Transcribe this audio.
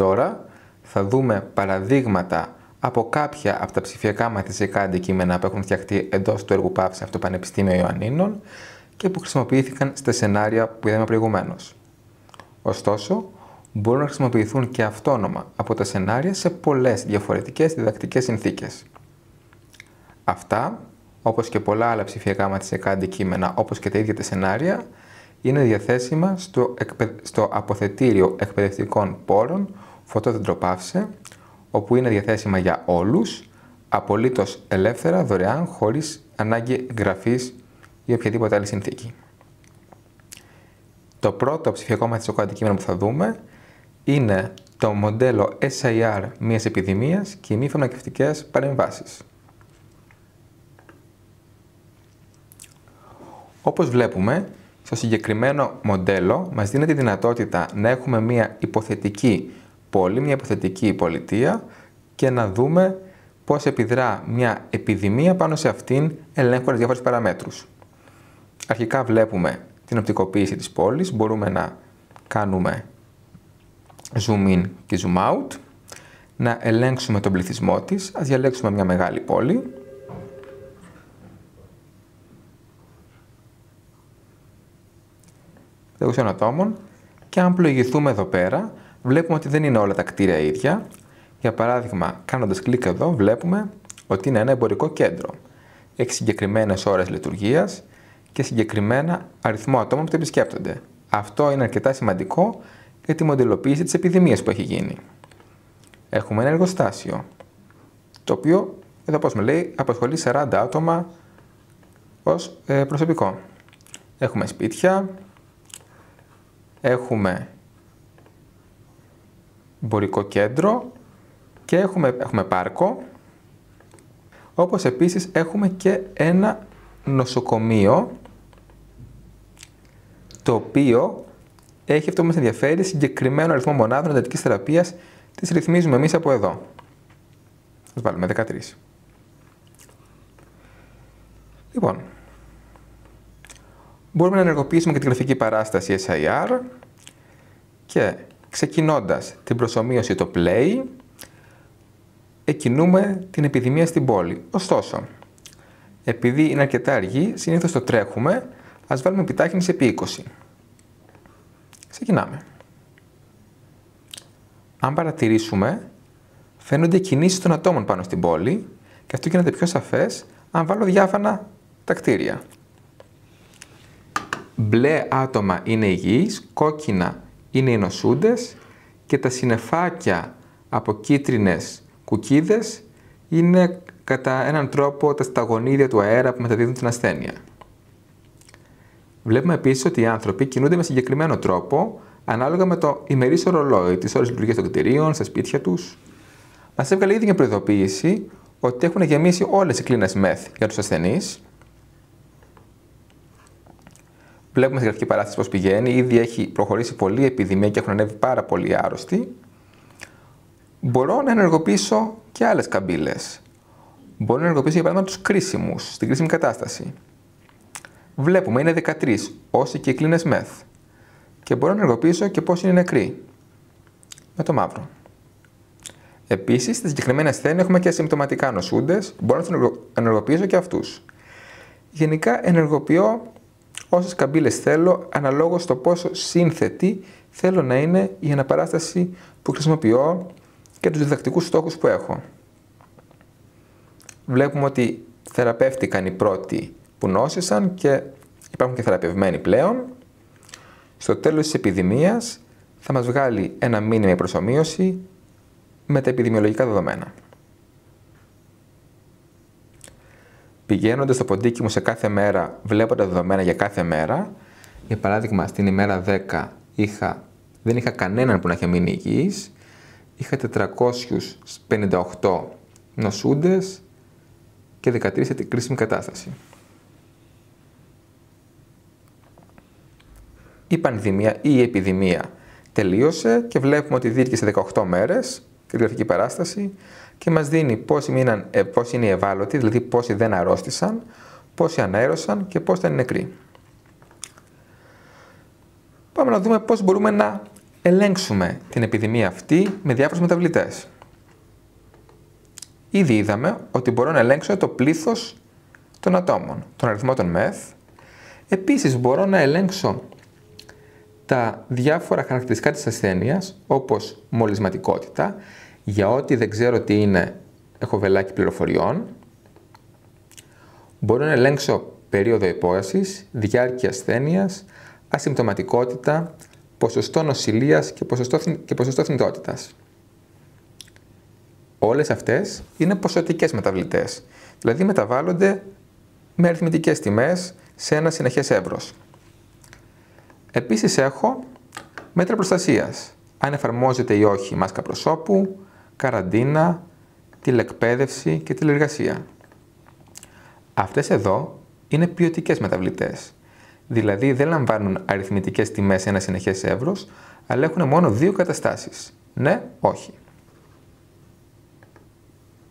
Τώρα θα δούμε παραδείγματα από κάποια από τα ψηφιακά μαθησιακά αντικείμενα που έχουν φτιαχτεί εντός του έργου Πάυση από το Πανεπιστήμιο Ιωαννίνων και που χρησιμοποιήθηκαν στα σενάρια που είδαμε προηγουμένως. Ωστόσο, μπορούν να χρησιμοποιηθούν και αυτόνομα από τα σενάρια σε πολλές διαφορετικές διδακτικές συνθήκες. Αυτά, όπως και πολλά άλλα ψηφιακά μαθησιακά αντικείμενα, όπως και τα ίδια τα σενάρια, είναι διαθέσιμα στο, στο αποθετήριο εκπαιδευτικών πόρων Φωτόδεντρο Πάυσε, όπου είναι διαθέσιμα για όλους, απολύτως ελεύθερα, δωρεάν, χωρίς ανάγκη γραφής ή οποιαδήποτε άλλη συνθήκη. Το πρώτο ψηφιακό μαθησιακό αντικείμενο που θα δούμε είναι το μοντέλο SIR μιας επιδημίας και οι μη φαρμακευτικές παρεμβάσεις. Όπως βλέπουμε, στο συγκεκριμένο μοντέλο μας δίνει τη δυνατότητα να έχουμε μια υποθετική πόλη, μια υποθετική πολιτεία και να δούμε πώς επιδρά μια επιδημία πάνω σε αυτήν ελέγχοντας διάφορες παραμέτρους. Αρχικά βλέπουμε την οπτικοποίηση της πόλης, μπορούμε να κάνουμε zoom in και zoom out, να ελέγξουμε τον πληθυσμό της, ας διαλέξουμε μια μεγάλη πόλη, ατόμων. Και αν πλοηγηθούμε εδώ πέρα, βλέπουμε ότι δεν είναι όλα τα κτίρια ίδια. Για παράδειγμα, κάνοντας κλικ εδώ, βλέπουμε ότι είναι ένα εμπορικό κέντρο. Έχει συγκεκριμένες ώρες λειτουργίας και συγκεκριμένα αριθμό ατόμων που το επισκέπτονται. Αυτό είναι αρκετά σημαντικό για τη μοντελοποίηση της επιδημίας που έχει γίνει. Έχουμε ένα εργοστάσιο, το οποίο, εδώ πώς με λέει, απασχολεί 40 άτομα ως ε, προσωπικό. Έχουμε σπίτια, έχουμε εμπορικό κέντρο και έχουμε, έχουμε πάρκο, όπως επίσης έχουμε και ένα νοσοκομείο, το οποίο έχει αυτό που μας ενδιαφέρει συγκεκριμένο αριθμό μονάδων εντατικής θεραπείας, τις ρυθμίζουμε εμείς από εδώ. Ας βάλουμε 13. Λοιπόν, μπορούμε να ενεργοποιήσουμε και την γραφική παράσταση SIR και ξεκινώντας την προσωμείωση το play, εκκινούμε την επιδημία στην πόλη. Ωστόσο, επειδή είναι αρκετά αργή, συνήθως το τρέχουμε, ας βάλουμε επιτάχυνση επί 20. Ξεκινάμε. Αν παρατηρήσουμε, φαίνονται κινήσεις των ατόμων πάνω στην πόλη και αυτό γίνεται πιο σαφές αν βάλω διάφανα τα κτίρια. Μπλε άτομα είναι υγιείς, κόκκινα είναι οι νοσούντες και τα συνεφάκια από κίτρινες κουκίδες είναι κατά έναν τρόπο τα σταγονίδια του αέρα που μεταδίδουν την ασθένεια. Βλέπουμε επίσης ότι οι άνθρωποι κινούνται με συγκεκριμένο τρόπο ανάλογα με το ημερήσιο ρολόι, τις ώρες λειτουργίας των κτηρίων, στα σπίτια τους. Μας έβγαλε ήδη μια προειδοποίηση ότι έχουν γεμίσει όλες οι κλίνες μεθ για τους ασθενείς Βλέπουμε στη γραφική παράσταση πώς πηγαίνει. Ήδη έχει προχωρήσει πολύ η επιδημία και έχουν ανέβει πάρα πολλοί άρρωστοι. Μπορώ να ενεργοποιήσω και άλλες καμπύλες. Μπορώ να ενεργοποιήσω για παράδειγμα τους κρίσιμους στην κρίσιμη κατάσταση. Βλέπουμε είναι 13 όσοι κυκλίνε μεθ. Και μπορώ να ενεργοποιήσω και πόσοι είναι νεκροί. Με το μαύρο. Επίσης, στη συγκεκριμένη ασθένεια έχουμε και ασυμπτωματικά νοσούντες. Μπορώ να τους ενεργοποιήσω και αυτούς. Γενικά ενεργοποιώ όσες καμπύλες θέλω αναλόγως στο πόσο σύνθετη θέλω να είναι η αναπαράσταση που χρησιμοποιώ και τους διδακτικούς στόχους που έχω. Βλέπουμε ότι θεραπεύτηκαν οι πρώτοι που νόσησαν και υπάρχουν και θεραπευμένοι πλέον. Στο τέλος της επιδημίας θα μας βγάλει ένα μήνυμα προσωμείωση με τα επιδημιολογικά δεδομένα. Πηγαίνοντας στο ποντίκι μου σε κάθε μέρα, βλέπω τα δεδομένα για κάθε μέρα. Για παράδειγμα, στην ημέρα 10 είχα, δεν είχα κανέναν που να είχε μείνει υγιής. Είχα 458 νοσούντες και 13 σε κρίσιμη κατάσταση. Η πανδημία ή η επιδημία τελείωσε και βλέπουμε ότι διήρκησε 18 μέρες, τη γραφική παράσταση, και μας δίνει πόσοι, μείναν, ε, πόσοι είναι οι ευάλωτοι, δηλαδή πόσοι δεν αρρώστησαν, πόσοι αναέρωσαν και πόσοι ήταν νεκροί. Πάμε να δούμε πώς μπορούμε να ελέγξουμε την επιδημία αυτή με διάφορους μεταβλητές. Ήδη είδαμε ότι μπορώ να ελέγξω το πλήθος των ατόμων, τον αριθμό των μεθ. Επίσης μπορώ να ελέγξω τα διάφορα χαρακτηριστικά της ασθένειας, όπως μολυσματικότητα, για ό,τι δεν ξέρω τι είναι, έχω βελάκι πληροφοριών. Μπορώ να ελέγξω περίοδο υπόασης, διάρκεια ασθένειας, ασυμπτωματικότητα, ποσοστό νοσηλείας και ποσοστό, και ποσοστό θνητότητας. Όλες αυτές είναι ποσοτικές μεταβλητές, δηλαδή μεταβάλλονται με αριθμητικές τιμές σε ένα συνεχές εύρος. Επίσης έχω μέτρα προστασίας, αν εφαρμόζεται ή όχι μάσκα προσώπου, καραντίνα, τηλεκπαίδευση και τηλεργασία. Αυτές εδώ είναι ποιοτικές μεταβλητές, δηλαδή δεν λαμβάνουν αριθμητικές τιμές σε ένα συνεχές εύρος, αλλά έχουν μόνο δύο καταστάσεις, ναι, όχι.